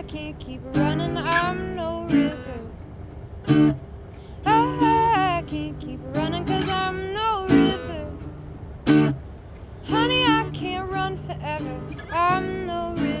I can't keep running, I'm no river. I can't keep I'm no river. Honey, I can't run forever, I'm no river.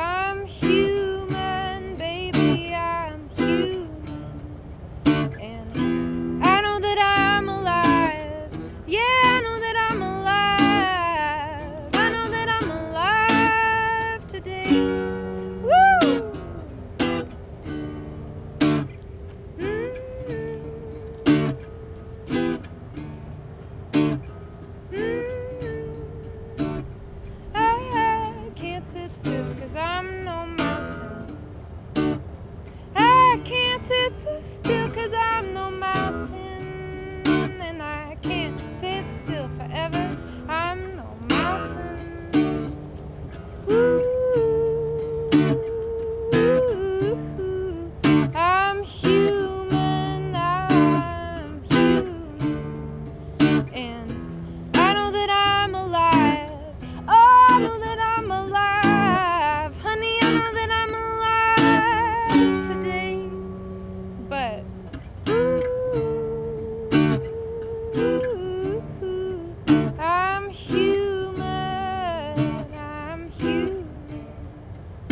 it's still cause I'm no man.